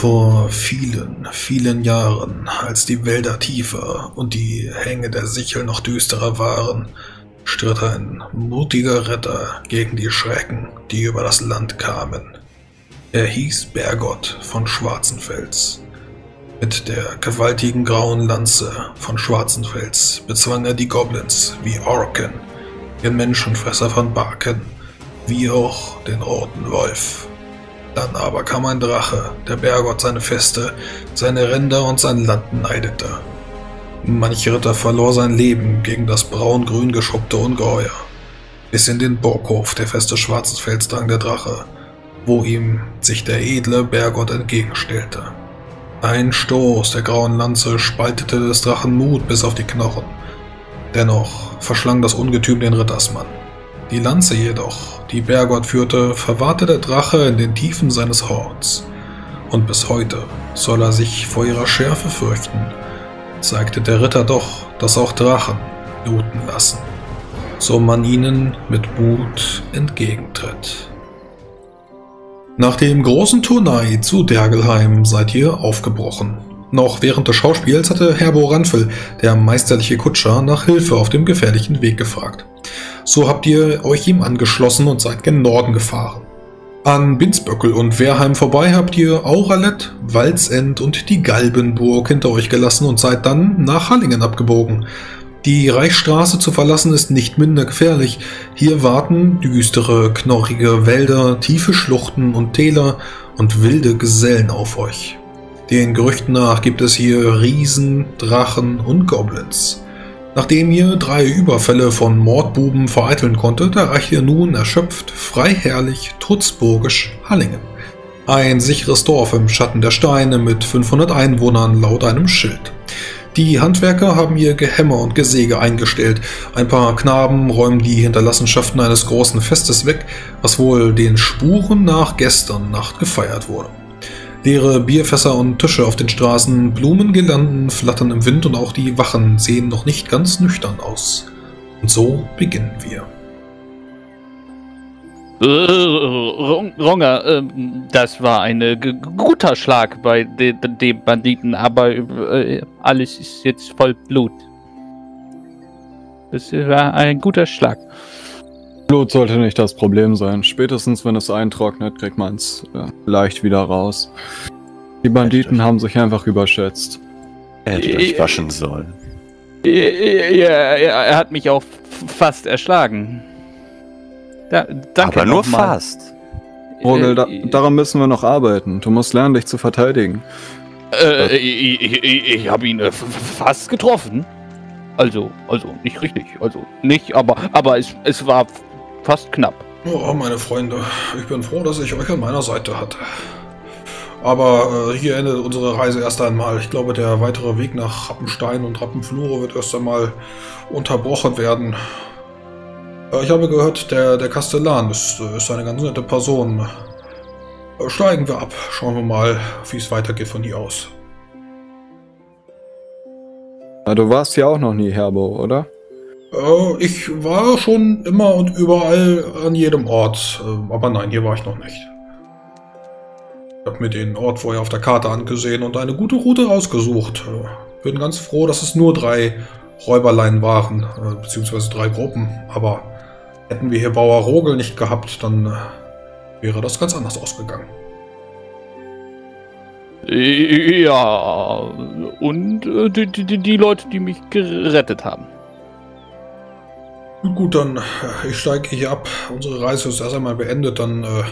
Vor vielen, vielen Jahren, als die Wälder tiefer und die Hänge der Sichel noch düsterer waren, stritt ein mutiger Ritter gegen die Schrecken, die über das Land kamen. Er hieß Bergot von Schwarzenfels. Mit der gewaltigen grauen Lanze von Schwarzenfels bezwang er die Goblins wie Orken, den Menschenfresser von Barken, wie auch den Roten Wolf. Dann aber kam ein Drache, der Bergott seine Feste, seine Ränder und sein Land neidete. Manch Ritter verlor sein Leben gegen das braun-grün geschuppte Ungeheuer. Bis in den Burghof der Feste Schwarzensfels drang der Drache, wo ihm sich der edle Bergott entgegenstellte. Ein Stoß der grauen Lanze spaltete des Drachen Mut bis auf die Knochen. Dennoch verschlang das Ungetüm den Rittersmann. Die Lanze jedoch, die Bergott führte, verwahrte der Drache in den Tiefen seines Horns. Und bis heute soll er sich vor ihrer Schärfe fürchten, zeigte der Ritter doch, dass auch Drachen bluten lassen, so man ihnen mit Mut entgegentritt. Nach dem großen Turnai zu Dergelheim seid ihr aufgebrochen. Noch während des Schauspiels hatte Herbo Ranfel, der meisterliche Kutscher, nach Hilfe auf dem gefährlichen Weg gefragt. So habt ihr euch ihm angeschlossen und seid gen Norden gefahren. An Binsböckel und Wehrheim vorbei habt ihr Auralet, Walzend und die Galbenburg hinter euch gelassen und seid dann nach Hallingen abgebogen. Die Reichsstraße zu verlassen ist nicht minder gefährlich. Hier warten düstere, knorrige Wälder, tiefe Schluchten und Täler und wilde Gesellen auf euch. Den Gerüchten nach gibt es hier Riesen, Drachen und Goblins. Nachdem ihr drei Überfälle von Mordbuben vereiteln konntet, erreicht ihr nun erschöpft, freiherrlich, trutzburgisch Hallingen. Ein sicheres Dorf im Schatten der Steine mit 500 Einwohnern laut einem Schild. Die Handwerker haben ihr Gehämmer und Gesäge eingestellt. Ein paar Knaben räumen die Hinterlassenschaften eines großen Festes weg, was wohl den Spuren nach gestern Nacht gefeiert wurde. Leere Bierfässer und Tische auf den Straßen, Blumengirlanden flattern im Wind und auch die Wachen sehen noch nicht ganz nüchtern aus. Und so beginnen wir. Äh, Ronger, äh, das war ein äh, guter Schlag bei den de Banditen, aber äh, alles ist jetzt voll Blut. Das war ein guter Schlag. Blut sollte nicht das Problem sein. Spätestens wenn es eintrocknet, kriegt man es äh, leicht wieder raus. Die Banditen haben sich einfach überschätzt. Er hätte euch waschen sollen. Ja, er hat mich auch fast erschlagen. Da, Aber nur fast. Rogel, da, daran müssen wir noch arbeiten. Du musst lernen, dich zu verteidigen. Äh, ich, ich, ich habe ihn äh, fast getroffen. Also, also nicht richtig. Also nicht, aber, aber es, es war fast knapp. Oh, meine Freunde, ich bin froh, dass ich euch an meiner Seite hatte. Aber äh, hier endet unsere Reise erst einmal. Ich glaube, der weitere Weg nach Rappenstein und Rappenflure wird erst einmal unterbrochen werden. Äh, ich habe gehört, der, der Kastellan ist, äh, ist eine ganz nette Person. Äh, steigen wir ab. Schauen wir mal, wie es weitergeht von hier aus. Ja, du warst ja auch noch nie Herbo, oder? Äh, ich war schon immer und überall an jedem Ort, äh, aber nein, hier war ich noch nicht. Ich habe mir den Ort vorher auf der Karte angesehen und eine gute Route rausgesucht. Äh, bin ganz froh, dass es nur drei Räuberlein waren, beziehungsweise drei Gruppen. Aber hätten wir hier Bauer Rogel nicht gehabt, dann wäre das ganz anders ausgegangen. Ja, und die, die, die Leute, die mich gerettet haben. Gut, dann äh, ich steige hier ab. Unsere Reise ist erst einmal beendet. Dann äh,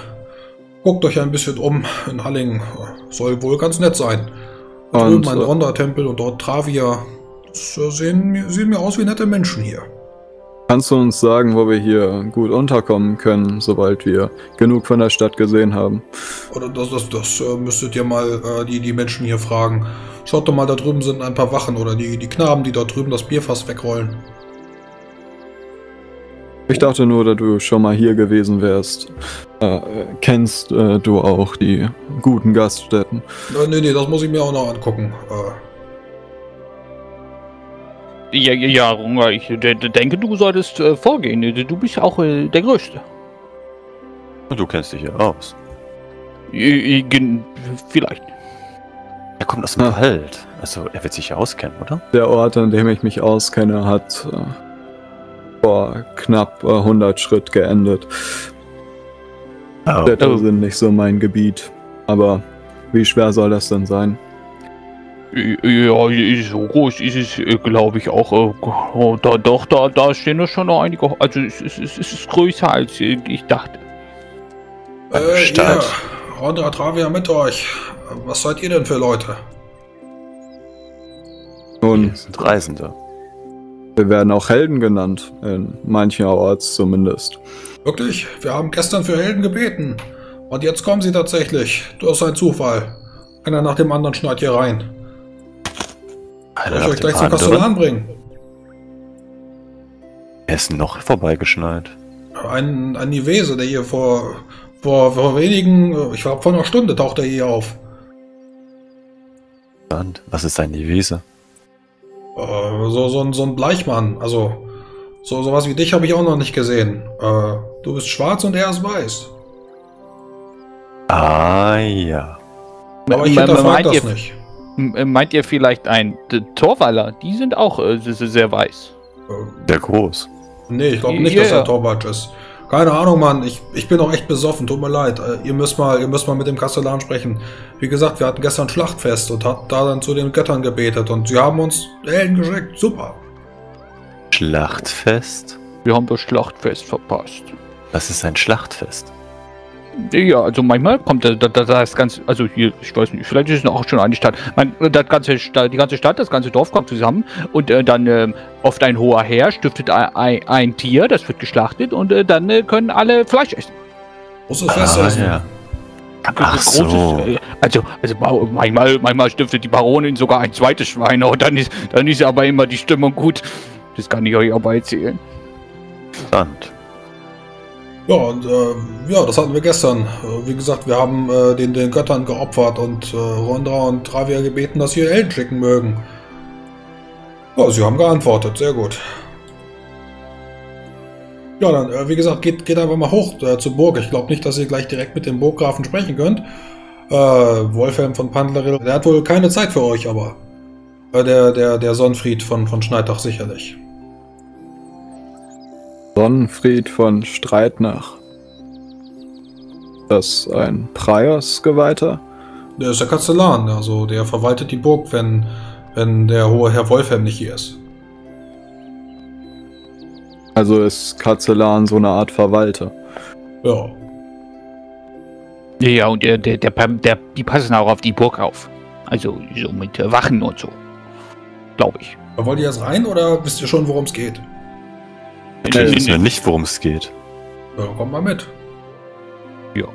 guckt euch ein bisschen um in Halling. Soll wohl ganz nett sein. Da drüben ein Ronda-Tempel und dort Travia. Das äh, sehen, sehen mir aus wie nette Menschen hier. Kannst du uns sagen, wo wir hier gut unterkommen können, sobald wir genug von der Stadt gesehen haben? Oder das, das, das äh, müsstet ihr mal äh, die, die Menschen hier fragen. Schaut doch mal, da drüben sind ein paar Wachen oder die, die Knaben, die da drüben das Bierfass wegrollen. Ich dachte nur, dass du schon mal hier gewesen wärst. Äh, kennst äh, du auch die guten Gaststätten? Äh, nee, nee, das muss ich mir auch noch angucken. Äh. Ja, ja, Runga, ich denke, du solltest äh, vorgehen. Du bist auch äh, der Größte. Du kennst dich ja aus. Vielleicht. kommt aus dem ja. Wald. Also er wird sich auskennen, oder? Der Ort, an dem ich mich auskenne, hat äh, vor knapp äh, 100 Schritt geendet. Oh. Städte oh. sind nicht so mein Gebiet. Aber wie schwer soll das denn sein? Ja, so groß ist es, äh, glaube ich, auch. Äh, oh, da, doch, da, da stehen schon noch einige. Also, es, es, es ist größer, als ich dachte. Äh, Stadt. Ja, Rondra Travia mit euch. Was seid ihr denn für Leute? Nun, sind Reisende. Wir werden auch Helden genannt, in mancherorts zumindest. Wirklich? Wir haben gestern für Helden gebeten. Und jetzt kommen sie tatsächlich. Du hast einen Zufall. Einer nach dem anderen schneit hier rein. Soll ich euch gleich zum Kastellan bringen? Er ist noch vorbeigeschneit. Ein, ein Nivese, der hier vor, vor, vor wenigen, ich glaube vor einer Stunde taucht er hier auf. Und was ist ein Nivese? Äh, so, so, so ein Bleichmann. Also, so sowas wie dich habe ich auch noch nicht gesehen. Äh, du bist schwarz und er ist weiß. Ah, ja. Aber ich hinterfrage das ihr, nicht. Äh, meint ihr vielleicht ein Torwaller? Die sind auch äh, sehr weiß. Sehr groß. Nee, ich glaube nicht, yeah. dass er Torwatsch ist. Keine Ahnung, Mann. Ich, ich bin auch echt besoffen. Tut mir leid. Äh, ihr müsst mal, ihr müsst mal mit dem Kastellan sprechen. Wie gesagt, wir hatten gestern Schlachtfest und hat da dann zu den Göttern gebetet und sie haben uns Helden geschickt. Super. Schlachtfest? Wir haben das Schlachtfest verpasst. Was ist ein Schlachtfest? Ja, also manchmal kommt da, da, das ganze, also hier, ich weiß nicht, vielleicht ist es auch schon eine Stadt. Man, das ganze, die ganze Stadt, das ganze Dorf kommt zusammen und äh, dann äh, oft ein hoher Herr stiftet ein, ein, ein, Tier, das wird geschlachtet und äh, dann äh, können alle Fleisch essen. Großes Fest ah, Ja. Ach so. Also, also manchmal, manchmal stiftet die Baronin sogar ein zweites Schwein und dann ist, dann ist aber immer die Stimmung gut. Das kann ich euch aber erzählen. Spannend. Ja, und äh, ja, das hatten wir gestern. Äh, wie gesagt, wir haben äh, den, den Göttern geopfert und äh, Rondra und Travia gebeten, dass sie Helden schicken mögen. Ja, sie haben geantwortet, sehr gut. Ja, dann, äh, wie gesagt, geht, geht einfach mal hoch äh, zur Burg. Ich glaube nicht, dass ihr gleich direkt mit dem Burggrafen sprechen könnt. Wolfhelm von Pandleril, der hat wohl keine Zeit für euch, aber der, der, der Sonnfried von, von Schneidach sicherlich. Sonnenfried von Streitnach. Das ein Priors-Geweihter? Der ist der Kastellan, also der verwaltet die Burg, wenn, wenn der hohe Herr Wolfhelm nicht hier ist. Also ist Kastellan so eine Art Verwalter. Ja. Ja, und der, der, der, der, die passen auch auf die Burg auf. Also so mit Wachen und so. Glaube ich. Wollt ihr jetzt rein oder wisst ihr schon, worum es geht? Natürlich wissen wir nicht, worum es geht. Ja, komm mal mit. Ja.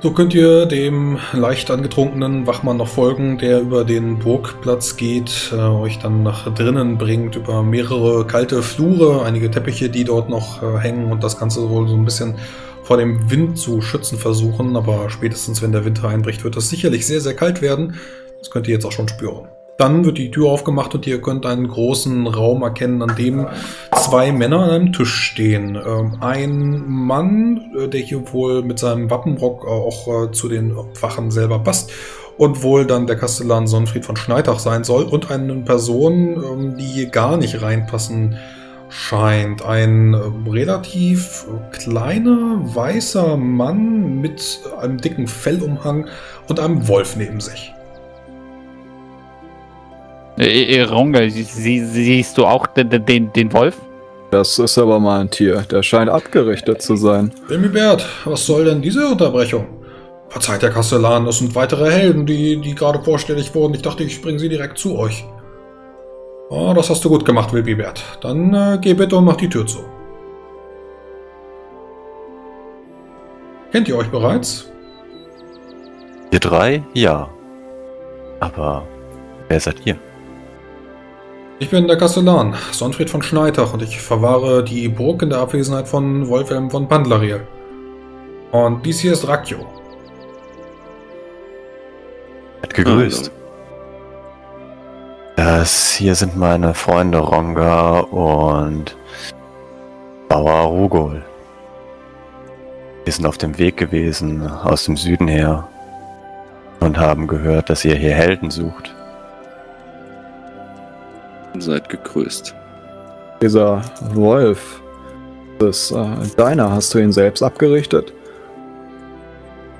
So könnt ihr dem leicht angetrunkenen Wachmann noch folgen, der über den Burgplatz geht, äh, euch dann nach drinnen bringt, über mehrere kalte Flure, einige Teppiche, die dort noch äh, hängen und das Ganze wohl so ein bisschen vor dem Wind zu schützen versuchen. Aber spätestens, wenn der Winter einbricht, wird es sicherlich sehr, sehr kalt werden. Das könnt ihr jetzt auch schon spüren. Dann wird die Tür aufgemacht und ihr könnt einen großen Raum erkennen, an dem zwei Männer an einem Tisch stehen. Ähm, ein Mann, äh, der hier wohl mit seinem Wappenrock auch äh, zu den Wachen selber passt und wohl dann der Kastellan Sonnenfried von Schneidach sein soll und eine Person, ähm, die hier gar nicht reinpassen scheint. Ein äh, relativ kleiner, weißer Mann mit einem dicken Fellumhang und einem Wolf neben sich. Äh, Ronge, sie, sie, siehst du auch den, den, den Wolf? Das ist aber mal ein Tier. Der scheint abgerichtet zu sein. Bert, was soll denn diese Unterbrechung? Verzeiht, Herr Kastellan, das sind weitere Helden, die, die gerade vorstellig wurden. Ich dachte, ich bringe sie direkt zu euch. Oh, das hast du gut gemacht, Bert. Dann äh, geh bitte und mach die Tür zu. Kennt ihr euch bereits? Ihr drei? Ja. Aber wer seid ihr? Ich bin der Kastellan, Sonnfried von Schneidach und ich verwahre die Burg in der Abwesenheit von Wolfhelm von Pandlariel. Und dies hier ist Rakio. Hat gegrüßt. Das hier sind meine Freunde Ronga und Bauer Rugol. Wir sind auf dem Weg gewesen, aus dem Süden her. Und haben gehört, dass ihr hier Helden sucht. Seid gegrüßt. Dieser Wolf, das äh, deiner, hast du ihn selbst abgerichtet?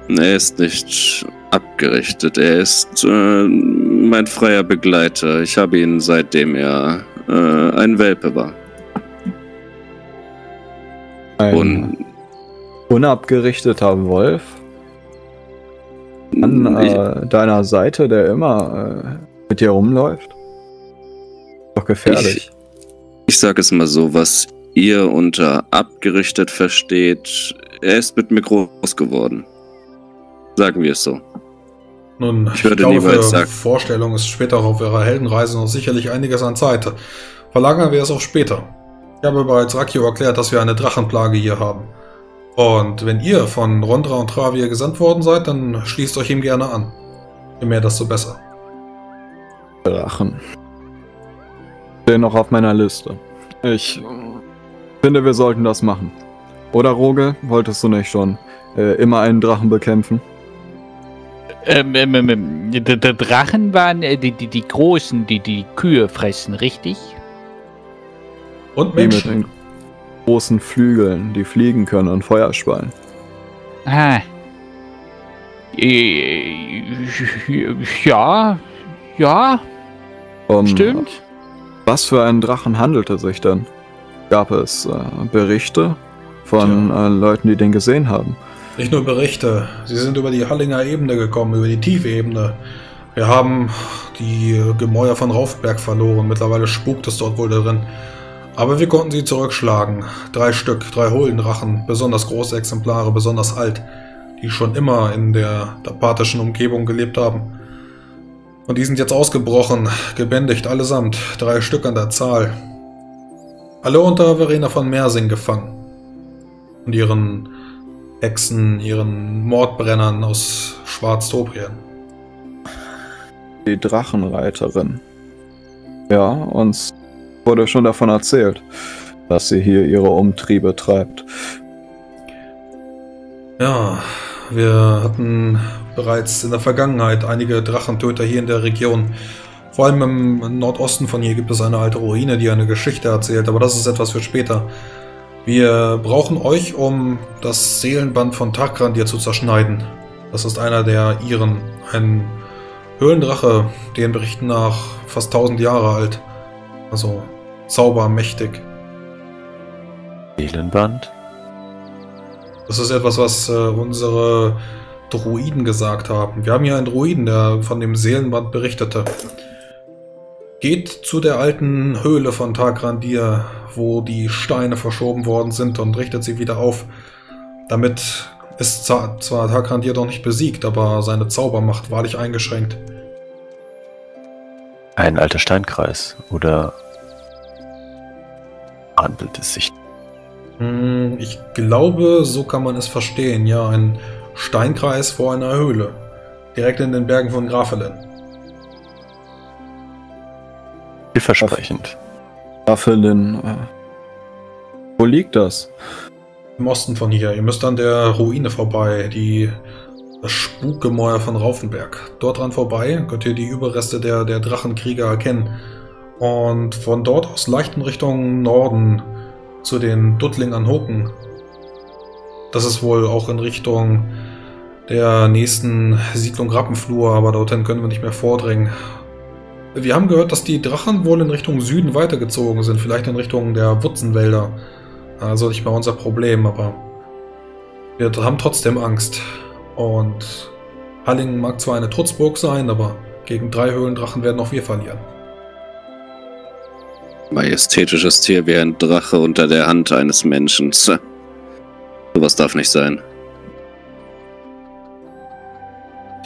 Er ist nicht abgerichtet. Er ist äh, mein freier Begleiter. Ich habe ihn seitdem er äh, ein Welpe war. Ein Und unabgerichteter Wolf an äh, deiner Seite, der immer äh, mit dir rumläuft? Doch gefährlich. ich sage es mal so, was ihr unter abgerichtet versteht, er ist mit mir groß geworden. Sagen wir es so. Nun, Ich würde glaube, für sagen- Vorstellung ist später auf ihrer Heldenreise noch sicherlich einiges an Zeit. Verlagern wir es auf später. Ich habe bereits Rakio erklärt, dass wir eine Drachenplage hier haben. Und wenn ihr von Rondra und Travir gesandt worden seid, dann schließt euch ihm gerne an. Je mehr, desto besser. Drachen. Stehen noch auf meiner Liste. Ich finde, wir sollten das machen. Oder Roge, wolltest du nicht schon äh, immer einen Drachen bekämpfen? Ähm, ähm, ähm, ähm, die, die Drachen waren äh, die, die, die großen, die die Kühe fressen, richtig? Und Die mit Menschen. den großen Flügeln, die fliegen können und Feuer speien. Ah. Äh, Ja, ja, Um, stimmt. Was für einen Drachen handelte sich denn? Gab es äh, Berichte von äh, Leuten, die den gesehen haben? Nicht nur Berichte. Sie sind über die Hallinger Ebene gekommen, über die tiefe Ebene. Wir haben die Gemäuer von Raufberg verloren. Mittlerweile spukt es dort wohl darin. Aber wir konnten sie zurückschlagen. Drei Stück, drei Hohlendrachen, besonders große Exemplare, besonders alt, die schon immer in der tapathischen Umgebung gelebt haben. Und die sind jetzt ausgebrochen, gebändigt allesamt, drei Stück an der Zahl. Alle unter Verena von Mersing gefangen. Und ihren Hexen, ihren Mordbrennern aus Schwarztobrien. Die Drachenreiterin. Ja, uns wurde schon davon erzählt, dass sie hier ihre Umtriebe treibt. Ja, wir hatten bereits in der Vergangenheit einige Drachentöter hier in der Region. Vor allem im Nordosten von hier gibt es eine alte Ruine, die eine Geschichte erzählt, aber das ist etwas für später. Wir brauchen euch, um das Seelenband von Takrandir zu zerschneiden. Das ist einer der ihren, ein Höhlendrache, den Berichten nach fast 1000 Jahre alt. Also zaubermächtig. Seelenband? Das ist etwas, was äh, unsere Druiden gesagt haben. Wir haben hier einen Druiden, der von dem Seelenband berichtete. Geht zu der alten Höhle von Tagrandir, wo die Steine verschoben worden sind und richtet sie wieder auf. Damit ist zwar Tagrandir doch nicht besiegt, aber seine Zaubermacht wahrlich eingeschränkt. Ein alter Steinkreis. Oder handelt es sich? Hm, Ich glaube, so kann man es verstehen. Ja, ein Steinkreis vor einer Höhle. Direkt in den Bergen von Grafelen. Vielversprechend. Staffelin, äh, wo liegt das? Im Osten von hier. Ihr müsst an der Ruine vorbei, die das Spukgemäuer von Raufenberg. Dort dran vorbei könnt ihr die Überreste der, der Drachenkrieger erkennen. Und von dort aus leicht in Richtung Norden zu den Duttlingern Hoken. Das ist wohl auch in Richtung der nächsten Siedlung Rappenflur, aber dorthin können wir nicht mehr vordringen. Wir haben gehört, dass die Drachen wohl in Richtung Süden weitergezogen sind, vielleicht in Richtung der Wutzenwälder. Also nicht mal unser Problem, aber wir haben trotzdem Angst. Und Halligen mag zwar eine Trutzburg sein, aber gegen drei Höhlendrachen werden auch wir verlieren. Majestätisches Tier wie ein Drache unter der Hand eines Menschen. Sowas darf nicht sein.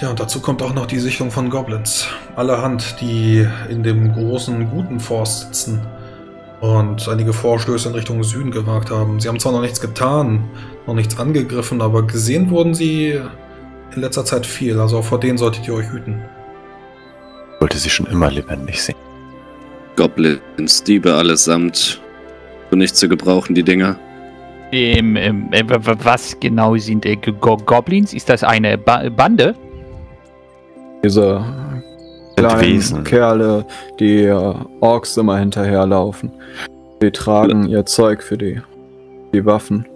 Ja, und dazu kommt auch noch die Sichtung von Goblins. Allerhand, die in dem großen, guten Forst sitzen und einige Vorstöße in Richtung Süden gewagt haben. Sie haben zwar noch nichts getan, noch nichts angegriffen, aber gesehen wurden sie in letzter Zeit viel. Also auch vor denen solltet ihr euch hüten. Ich wollte sie schon immer lebendig sehen. Goblins, Diebe allesamt. So nicht zu gebrauchen, die Dinger. Ähm, ähm, äh, was genau sind äh, Go Goblins? Ist das eine ba Bande? Diese kleinen Wesen. Kerle, die äh, Orks immer hinterherlaufen. Die tragen ihr Zeug für die, die Waffen.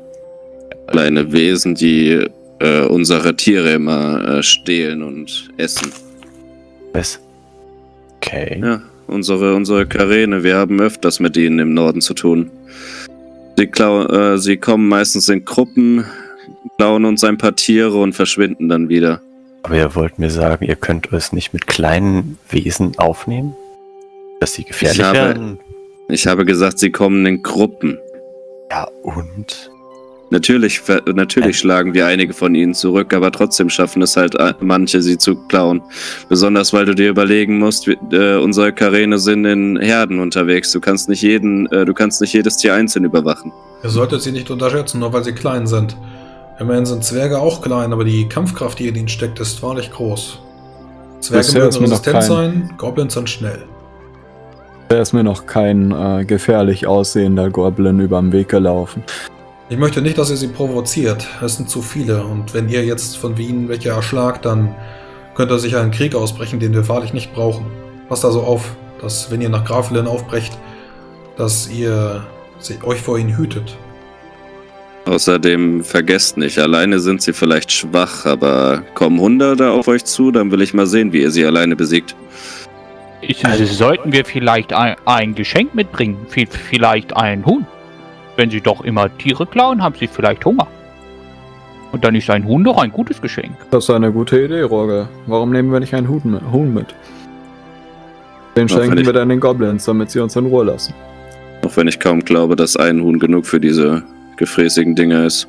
Kleine Wesen, die äh, unsere Tiere immer äh, stehlen und essen. Was? Okay. Ja, unsere, unsere Karene, wir haben öfters mit ihnen im Norden zu tun. Sie, äh, sie kommen meistens in Gruppen, klauen uns ein paar Tiere und verschwinden dann wieder. Aber ihr wollt mir sagen, ihr könnt es nicht mit kleinen Wesen aufnehmen? Dass sie gefährlich Ich habe- werden? Ich habe gesagt, sie kommen in Gruppen. Ja, und? Natürlich, natürlich schlagen wir einige von ihnen zurück, aber trotzdem schaffen es halt äh, manche, sie zu klauen. Besonders weil du dir überlegen musst, wir, äh, unsere Karene sind in Herden unterwegs. Du kannst nicht jeden, äh, du kannst nicht jedes Tier einzeln überwachen. Ihr solltet sie nicht unterschätzen, nur weil sie klein sind. Immerhin sind Zwerge auch klein, aber die Kampfkraft, die in ihnen steckt, ist wahrlich groß. Zwerge mögen resistent sein, Goblins sind schnell. Da ist mir noch kein äh, gefährlich aussehender Goblin überm Weg gelaufen. Ich möchte nicht, dass ihr sie provoziert. Es sind zu viele. Und wenn ihr jetzt von Wien welche erschlagt, dann könnte sicher ein Krieg ausbrechen, den wir wahrlich nicht brauchen. Passt also auf, dass wenn ihr nach Grafelen aufbrecht, dass ihr euch vor ihnen hütet. Außerdem vergesst nicht, alleine sind sie vielleicht schwach, aber kommen Hunderte auf euch zu, dann will ich mal sehen, wie ihr sie alleine besiegt. Ich, sollten wir vielleicht ein, ein Geschenk mitbringen? Vi- Vielleicht ein Huhn? Wenn sie doch immer Tiere klauen, haben sie vielleicht Hunger. Und dann ist ein Huhn doch ein gutes Geschenk. Das ist eine gute Idee, Roger. Warum nehmen wir nicht einen Huhn mit? Huhn mit? Den schenken wir dann den Goblins, damit sie uns in Ruhe lassen. Auch wenn ich kaum glaube, dass ein Huhn genug für diese gefräßigen Dinger ist.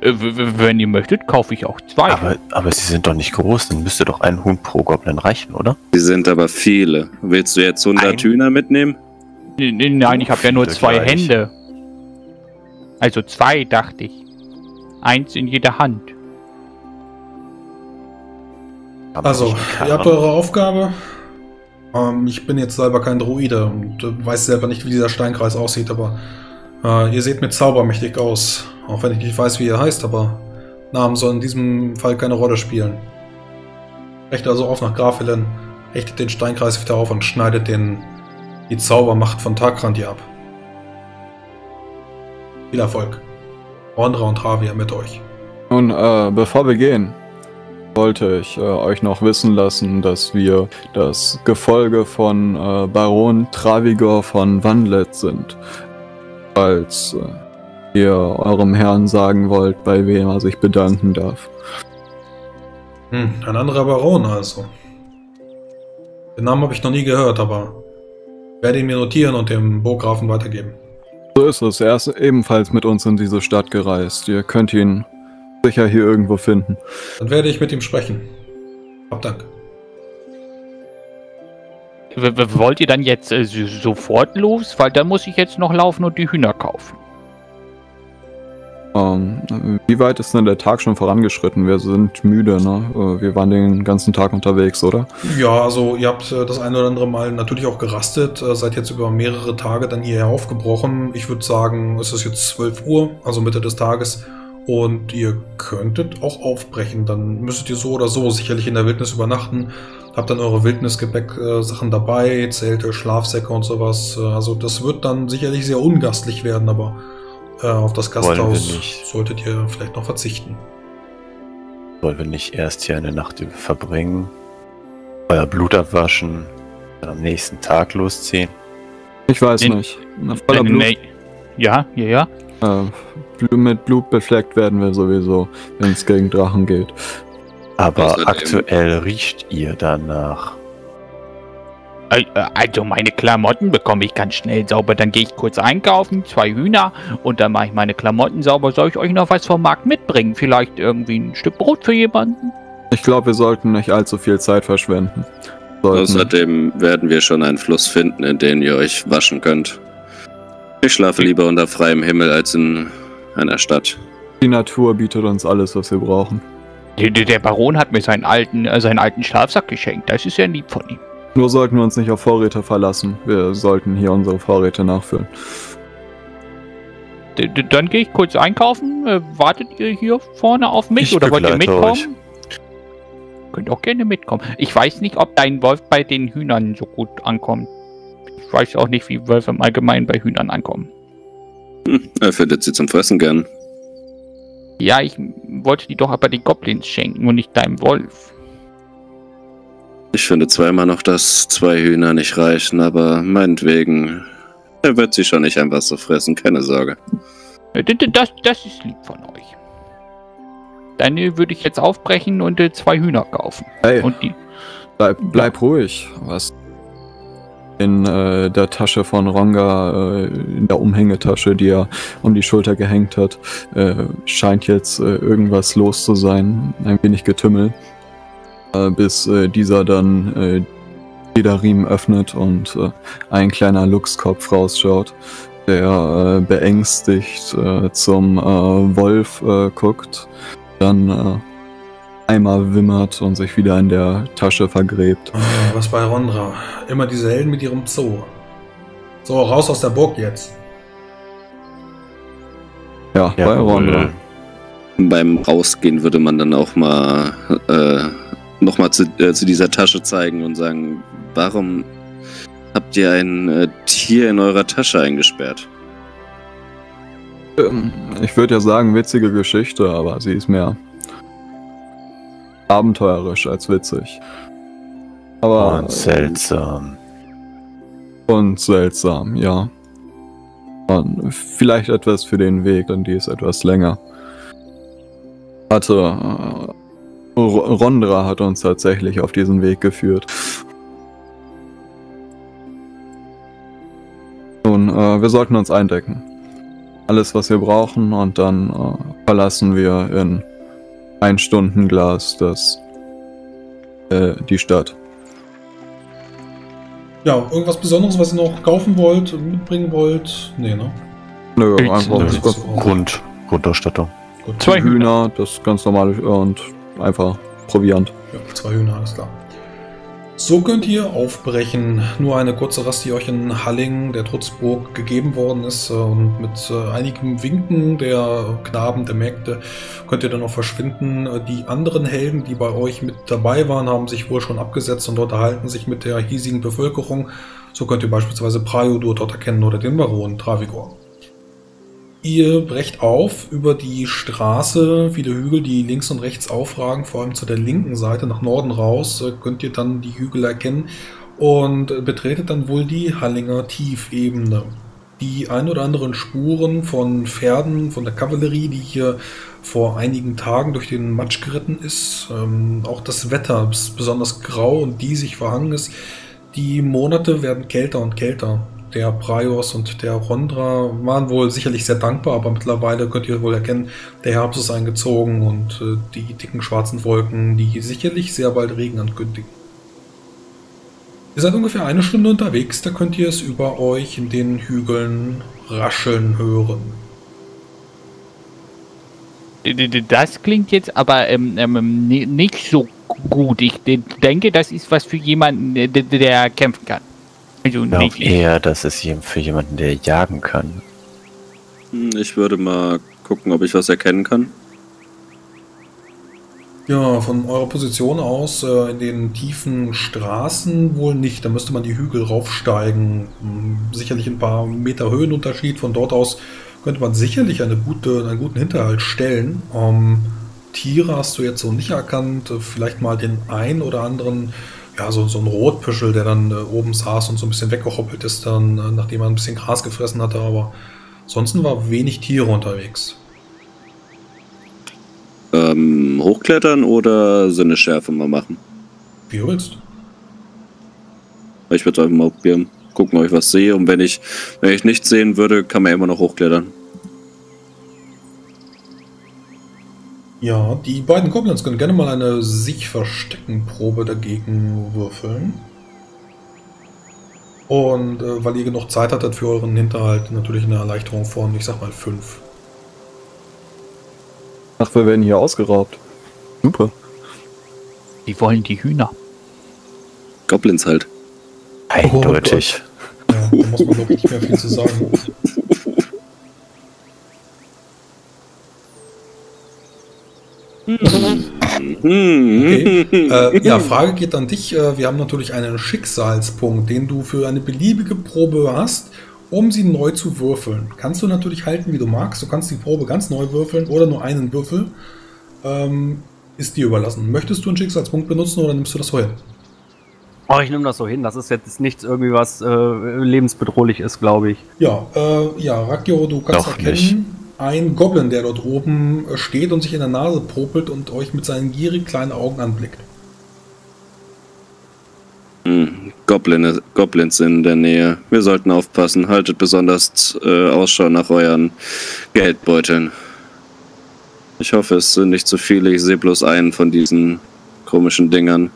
Äh, Wenn ihr möchtet, kaufe ich auch zwei. Aber, aber sie sind doch nicht groß, dann müsste doch ein Huhn pro Goblin reichen, oder? Sie sind aber viele. Willst du jetzt 100 Ein- Hühner mitnehmen? N- n- Nein, ich habe ja nur zwei gleich. Hände. Also zwei, dachte ich. Eins in jeder Hand. Also, ihr habt eure Aufgabe. Ähm, ich bin jetzt selber kein Druide und äh, weiß selber nicht, wie dieser Steinkreis aussieht, aber äh, ihr seht mit Zauber mächtig aus. Auch wenn ich nicht weiß, wie ihr heißt, aber Namen sollen in diesem Fall keine Rolle spielen. Brecht also auf nach Grafelen, richtet den Steinkreis wieder auf und schneidet den, die Zaubermacht von Takrandi ab. Viel Erfolg. Rondra und Ravia mit euch. Nun, äh, bevor wir gehen, wollte ich äh, euch noch wissen lassen, dass wir das Gefolge von äh, Baron Travigor von Wanlet sind. Falls äh, ihr eurem Herrn sagen wollt, bei wem er sich bedanken darf. Hm, ein anderer Baron also. Den Namen habe ich noch nie gehört, aber werde ihn mir notieren und dem Burggrafen weitergeben. So ist es. Er ist ebenfalls mit uns in diese Stadt gereist. Ihr könnt ihn sicher hier irgendwo finden. Dann werde ich mit ihm sprechen. Hab Dank. W wollt ihr dann jetzt äh, so- sofort los? Weil dann muss ich jetzt noch laufen und die Hühner kaufen. Ähm, wie weit ist denn der Tag schon vorangeschritten? Wir sind müde, ne? Äh, Wir waren den ganzen Tag unterwegs, oder? Ja, also ihr habt äh, das ein oder andere Mal natürlich auch gerastet, äh, seid jetzt über mehrere Tage dann hierher aufgebrochen. Ich würde sagen, es ist jetzt 12 Uhr, also Mitte des Tages. Und ihr könntet auch aufbrechen. Dann müsstet ihr so oder so sicherlich in der Wildnis übernachten. Habt dann eure Wildnisgepäck-Sachen dabei, Zelte, Schlafsäcke und sowas. Also das wird dann sicherlich sehr ungastlich werden, aber äh, auf das Gasthaus solltet ihr vielleicht noch verzichten. Wollen wir nicht erst hier eine Nacht verbringen, euer Blut abwaschen, dann am nächsten Tag losziehen? Ich weiß In- nicht. Na, voller Äh, Blut, nee. Ja, ja, ja. äh, mit Blut befleckt werden wir sowieso, wenn es gegen Drachen geht. Aber Außerdem- aktuell riecht ihr danach. Äh, äh, Also meine Klamotten bekomme ich ganz schnell sauber. Dann gehe ich kurz einkaufen, zwei Hühner und dann mache ich meine Klamotten sauber. Soll ich euch noch was vom Markt mitbringen? Vielleicht irgendwie ein Stück Brot für jemanden? Ich glaube, wir sollten nicht allzu viel Zeit verschwenden. Sollten, Außerdem werden wir schon einen Fluss finden, in den ihr euch waschen könnt. Ich schlafe lieber unter freiem Himmel als in einer Stadt. die Natur bietet uns alles, was wir brauchen. Der, Baron hat mir seinen alten, äh, seinen alten Schlafsack geschenkt. Das ist sehr lieb von ihm. Nur sollten wir uns nicht auf Vorräte verlassen. Wir sollten hier unsere Vorräte nachfüllen. D d- dann gehe ich kurz einkaufen. Äh, wartet ihr hier vorne auf mich Ich oder wollt ihr mitkommen? euch. könnt auch gerne mitkommen. Ich weiß nicht, ob dein Wolf bei den Hühnern so gut ankommt. Ich weiß auch nicht, wie Wölfe im Allgemeinen bei Hühnern ankommen. Hm, er findet sie zum Fressen gern. Ja, ich wollte die doch aber den Goblins schenken und nicht deinem Wolf. Ich finde zwar immer noch, dass zwei Hühner nicht reichen, aber meinetwegen. Er wird sie schon nicht einfach so fressen, keine Sorge. Äh, Das, das ist lieb von euch. Dann äh, würde ich jetzt aufbrechen und äh, zwei Hühner kaufen. Hey, Und die. bleib, bleib ruhig. Was in äh, der Tasche von Ronga, äh, in der Umhängetasche, die er um die Schulter gehängt hat, äh, scheint jetzt äh, irgendwas los zu sein. Ein wenig Getümmel. Äh, bis äh, dieser dann äh, jeder Riemen öffnet und äh, ein kleiner Luchskopf rausschaut, der äh, beängstigt äh, zum äh, Wolf äh, guckt, dann äh, einmal wimmert und sich wieder in der Tasche vergräbt. Ah, Was bei Rondra. Immer diese Helden mit ihrem Zoo. So, raus aus der Burg jetzt. Ja, bei Ronda. Beim Rausgehen würde man dann auch mal äh, nochmal zu, äh, zu dieser Tasche zeigen und sagen, warum habt ihr ein äh, Tier in eurer Tasche eingesperrt? Ähm, Ich würde ja sagen, witzige Geschichte, aber sie ist mehr abenteuerisch als witzig. Aber Und seltsam. und seltsam, ja. Und vielleicht etwas für den Weg, denn die ist etwas länger. Hatte äh, Rondra hat uns tatsächlich auf diesen Weg geführt. Nun, äh, wir sollten uns eindecken. Alles, was wir brauchen, und dann äh, verlassen wir in ein Stundenglas das äh, die Stadt. Ja, irgendwas Besonderes, was ihr noch kaufen wollt, mitbringen wollt? Nee, ne? Nö, einfach Grund, Grundausstattung. Gut. Zwei Hühner, das ganz normale und einfach Proviant. Ja, zwei Hühner, alles klar. So könnt ihr aufbrechen. Nur eine kurze Rast, die euch in Halling, der Trutzburg, gegeben worden ist. äh, Und mit äh, einigen Winken der Knaben, der Mägde, könnt ihr dann auch verschwinden. Äh, Die anderen Helden, die bei euch mit dabei waren, haben sich wohl schon abgesetzt und unterhalten sich mit der hiesigen Bevölkerung. So könnt ihr beispielsweise Praiodur dort erkennen oder den Baron Travigor. Ihr brecht auf über die Straße, viele Hügel, die links und rechts aufragen, vor allem zu der linken Seite nach Norden raus, äh, könnt ihr dann die Hügel erkennen und betretet dann wohl die Hallinger Tiefebene. Die ein oder anderen Spuren von Pferden, von der Kavallerie, die hier vor einigen Tagen durch den Matsch geritten ist. Ähm, auch das Wetter ist besonders grau und diesig verhangen ist. Die Monate werden kälter und kälter. Der Praios und der Rondra waren wohl sicherlich sehr dankbar, aber mittlerweile könnt ihr wohl erkennen, der Herbst ist eingezogen und äh, die dicken schwarzen Wolken, die sicherlich sehr bald Regen ankündigen. Ihr seid ungefähr eine Stunde unterwegs, da könnt ihr es über euch in den Hügeln rascheln hören. D- Das klingt jetzt aber ähm, ähm, ni- nicht so gut. Ich de- denke, das ist was für jemanden, der kämpfen kann. Also Ich glaube eher, dass es für jemanden, der jagen kann. Hm, Ich würde mal gucken, ob ich was erkennen kann. Ja, von eurer Position aus äh, in den tiefen Straßen wohl nicht. Da müsste man die Hügel raufsteigen. Hm, Sicherlich ein paar Meter Höhenunterschied. Von dort aus könnte man sicherlich eine gute, einen guten Hinterhalt stellen. Ähm, Tiere hast du jetzt so nicht erkannt. Vielleicht mal den ein oder anderen, ja, so, so ein Rotpüschel, der dann äh, oben saß und so ein bisschen weggehoppelt ist, dann, äh, nachdem er ein bisschen Gras gefressen hatte. Aber ansonsten war wenig Tiere unterwegs. Ähm, hochklettern oder Sinnesschärfe mal machen? Wie du willst. Ich würde einfach mal probieren. Gucken, ob ich was sehe. Und wenn ich, wenn ich nichts sehen würde, kann man immer noch hochklettern. Ja, die beiden Goblins können gerne mal eine sich-verstecken-Probe dagegen würfeln. Und äh, weil ihr genug Zeit hattet für euren Hinterhalt, natürlich eine Erleichterung von, ich sag mal, 5. Ach, wir werden hier ausgeraubt. Super. Die wollen die Hühner. Goblins halt. Eindeutig. Ja, da muss man, glaube ich, nicht mehr viel zu sagen. Okay. Äh, ja, Frage geht an dich. Äh, wir haben natürlich einen Schicksalspunkt, den du für eine beliebige Probe hast, um sie neu zu würfeln. Kannst du natürlich halten, wie du magst. Du kannst die Probe ganz neu würfeln oder nur einen Würfel. Ähm, ist dir überlassen. Möchtest du einen Schicksalspunkt benutzen oder nimmst du das so hin? Oh, ich nehme das so hin. Das ist jetzt nichts irgendwie, was äh, lebensbedrohlich ist, glaube ich. Ja, äh, ja, Rakio, du kannst Doch erkennen, nicht. Ein Goblin, der dort oben äh, steht und sich in der Nase popelt und euch mit seinen gierig kleinen Augen anblickt. Hm, Goblin, Goblins in der Nähe. Wir sollten aufpassen. Haltet besonders äh, Ausschau nach euren Geldbeuteln. Ich hoffe, es sind nicht zu viele. Ich sehe bloß einen von diesen komischen Dingern.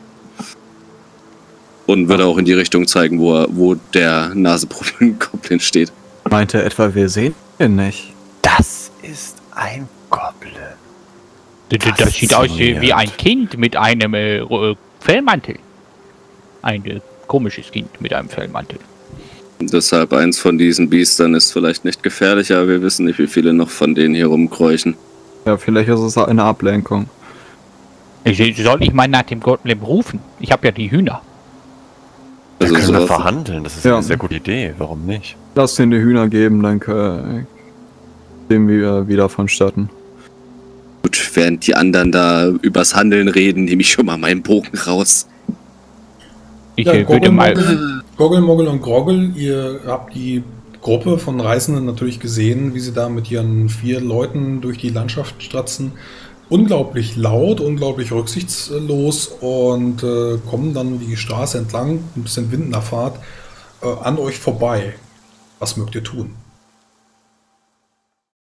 Und würde auch in die Richtung zeigen, wo, er, wo der Naseproblem-Goblin steht. Meinte etwa, wir sehen ihn nicht. Das ist ein Goblin. Das, das sieht aus wie ein Kind mit einem äh, äh, Fellmantel. Ein äh, komisches Kind mit einem Fellmantel. Deshalb eins von diesen Biestern ist vielleicht nicht gefährlich, aber wir wissen nicht, wie viele noch von denen hier rumkräuchen. Ja, vielleicht ist es eine Ablenkung. Ich, soll ich mal nach dem Gottlieb rufen? Ich habe ja die Hühner. Wir Also können so verhandeln, das ist Ja. eine sehr gute Idee. Warum nicht? Lass den die Hühner geben, dann dem wir wieder vonstatten. Gut, während die anderen da übers Handeln reden, nehme ich schon mal meinen Bogen raus. Ich Ja, äh, würde Goggle, mal. Moggle, Goggle, Moggle und Groggle, ihr habt die Gruppe von Reisenden natürlich gesehen, wie sie da mit ihren vier Leuten durch die Landschaft stratzen. Unglaublich laut, unglaublich rücksichtslos und äh, kommen dann die Straße entlang, ein bisschen Wind in der Fahrt, äh, an euch vorbei. Was mögt ihr tun?